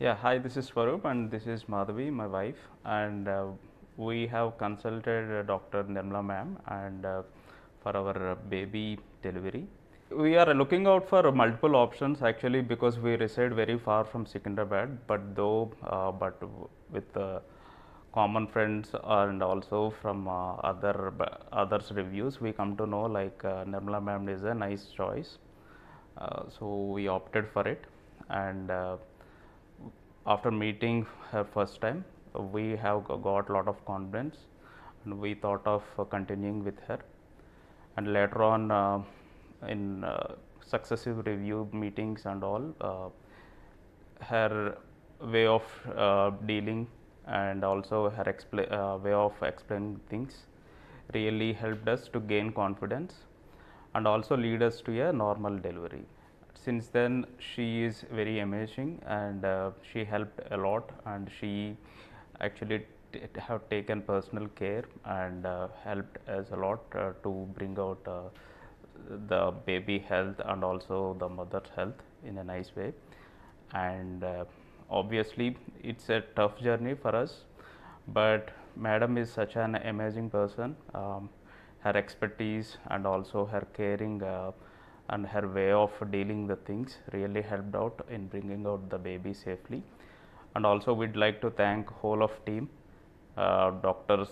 Yeah, hi, this is Swaroop and this is Madhavi, my wife, and uh, we have consulted uh, Dr. Nirmala ma'am and uh, for our uh, baby delivery. We are looking out for multiple options actually because we reside very far from Secunderabad, but though, uh, but with uh, common friends and also from other others reviews, we come to know like Nirmala ma'am is a nice choice. So we opted for it and after meeting her first time we have got lot of confidence and we thought of uh, continuing with her. And later on uh, in uh, successive review meetings and all uh, her way of uh, dealing and also her uh, way of explaining things really helped us to gain confidence and also lead us to a normal delivery since then she is very amazing and uh, she helped a lot and she actually have taken personal care and uh, helped us a lot uh, to bring out uh, the baby health and also the mother's health in a nice way. And uh, obviously it's a tough journey for us but madam is such an amazing person. Um, her expertise and also her caring uh, and her way of dealing the things really helped out in bringing out the baby safely. And also we'd like to thank whole of team uh, doctors